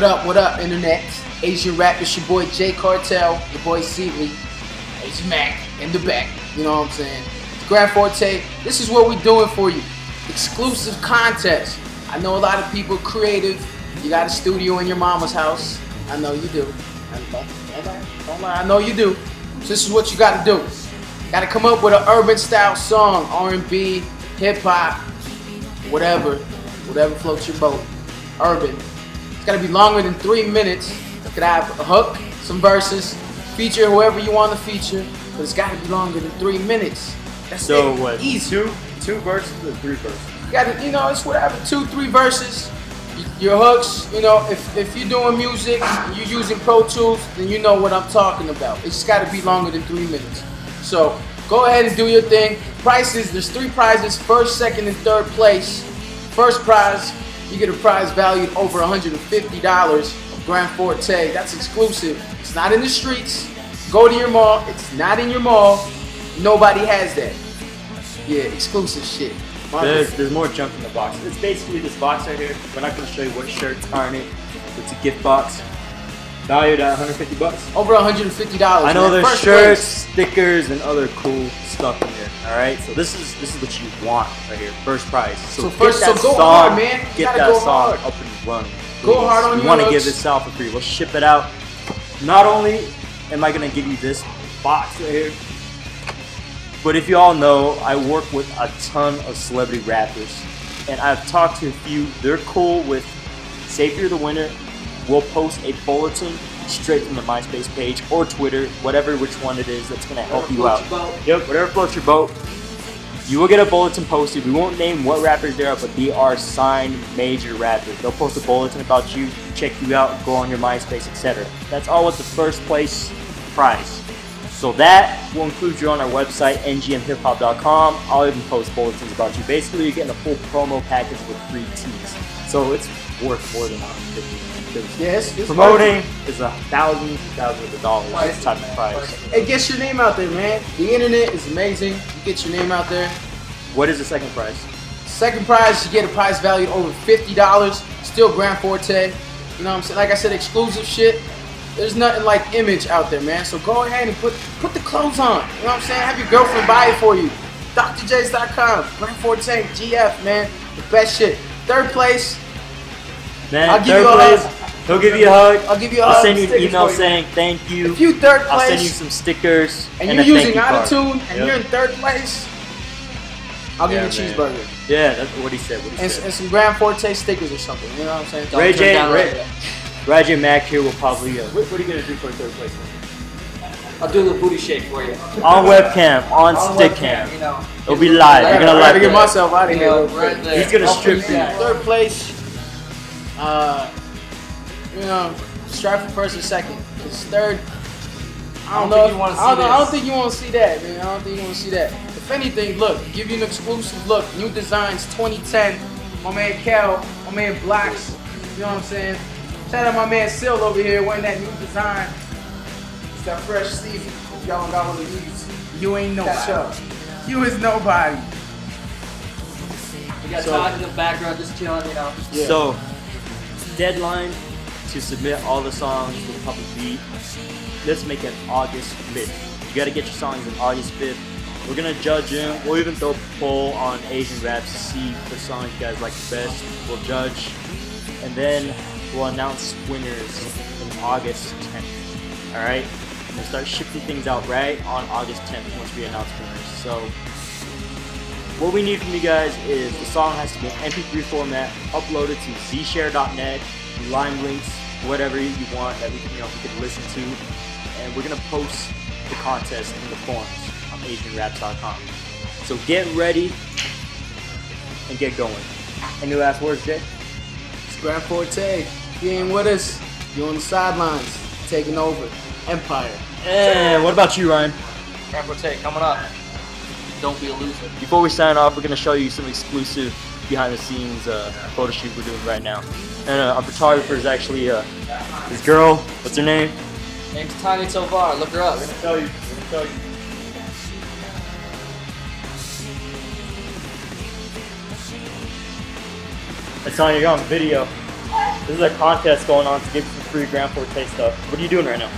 What up, what up, internet? Asian rap, it's your boy Jay Cartel, your boy C-Le, Asian Mac in the back. You know what I'm saying? Grand Forte, this is what we're doing for you. Exclusive contest. I know a lot of people creative. You got a studio in your mama's house. I know you do. I know you do. So this is what you got to do. Got to come up with an urban style song, R&B, hip hop, whatever, whatever floats your boat. Urban. It's got to be longer than three minutes. Got to have a hook, some verses, feature whoever you want to feature, but it's got to be longer than three minutes. That's So it. what? Easy. Two two verses or three verses? You got to, you know, it's whatever, two, three verses. Your hooks, you know, if, if you're doing music, you're using Pro Tools, then you know what I'm talking about. It's just got to be longer than three minutes. So go ahead and do your thing. Prices, there's three prizes, first, second, and third place. First prize, you get a prize valued over $150 of Grand Forte. That's exclusive. It's not in the streets. Go to your mall. It's not in your mall. Nobody has that. Yeah, exclusive shit. There's there's more junk in the box. It's basically this box right here. We're not gonna show you what shirts are in it. It's a gift box. Valued at 150 bucks. Over $150. I know man. there's First shirts, place. stickers, and other cool stuff in here. All right, so this is this is what you want right here. First prize. So, So get first- so go song, hard, man. You Get that song hard. up and running. Go hard on We your want to give this out for free. We'll ship it out. Not only am I gonna give you this box right here, but if you all know, I work with a ton of celebrity rappers, and I've talked to a few. They're cool with you're the winner, we'll post a bulletin straight from the MySpace page or Twitter, whatever which one it is that's gonna help you out. Yep, whatever floats your boat. You will get a bulletin posted. We won't name what rappers they are, but they are signed major rappers. They'll post a bulletin about you, check you out, go on your MySpace, etc. That's all with the first place prize. So that will include you on our website, ngmhiphop.com. I'll even post bulletins about you. Basically, you're getting a full promo package with free tees. So it's worth more than 150 because Yes, it's promoting is a thousands of dollars this type of prize. Hey, get your name out there, man. The internet is amazing. You get your name out there. What is the second prize? Second prize, you get a prize valued over fifty dollars. Still Grand Forte. You know what I'm saying? Like I said, exclusive shit. There's nothing like image out there, man. So go ahead and put put the clothes on. You know what I'm saying? Have your girlfriend buy it for you. DrJs.com, Grand Forte, GF, man. The best shit. Third place, Man, I'll give third you a place, hug. He'll give you a hug. I'll give you a I'll hug send you an email you. saying thank you. if you third place, I'll send you some stickers and a you're thank using you card. Attitude and Yep. you're in third place, I'll Yeah, give you a man. cheeseburger. Yeah, that's what he said. What he and, said. and some Grand Forte stickers or something. You know what I'm saying? Ray Don't J, turn down Ray, Ray. Ray J Mac here will probably. Uh, what, what are you gonna do for third place? I'll do a little booty shake for you. On webcam, on, On stick webcam, cam. You know. It'll be live. I You're gotta, gonna I like gotta get it. myself out of You here. know, real quick. right. He's gonna I'll strip put for you. Third place, uh, you know, strive for first or second. Cause third, I don't, I don't know. think if- you wanna I don't, see know- I don't think you want to see that, man. I don't think you want to see that. If anything, look, give you an exclusive look. New designs, 2010. My man Cal, my man Blacks. You know what I'm saying? Shout out my man Sil over here wearing that new design. It's that fresh season. If Y'all don't got one of these. You ain't no show. You is nobody. We got So- Todd in the background just chilling, you know. Yeah. So, deadline to submit all the songs with Public Beat. Let's make it August 5th. You gotta get your songs in August 5th. We're gonna judge them. We'll even throw a poll on Aznraps to see what songs you guys like the best. We'll judge. And then we'll announce winners in August 10th. Alright? And we'll start shifting things out right on August 10th once we announce winners. So, what we need from you guys is the song has to be in MP3 format, uploaded to zshare.net, line links, whatever you want that we can, you know, we can listen to, and we're gonna post the contest in the forums on Aznraps.com. So get ready and get going. Any last words, Jay? It's Grand Forte. If you ain't with us, you on the sidelines, taking over. Empire. And what about you, Ryan? Grand Forte coming up. Don't be a loser. Before we sign off, we're gonna show you some exclusive behind-the-scenes uh, photo shoot we're doing right now. And uh, our photographer is actually uh, this girl. What's her name? Name's Tania Tovar. Look her up. tell you. Let me tell you. That's on you're on video. This is a contest going on to give you some free Grand Forte stuff. What are you doing right now?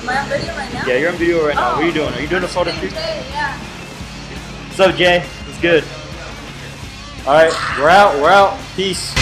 Am I on video right now? Yeah, you're on video right now. Oh. What are you doing? Are you doing a photo shoot? Okay, yeah. What's up, Jay? It's good. Alright, we're out, we're out. Peace.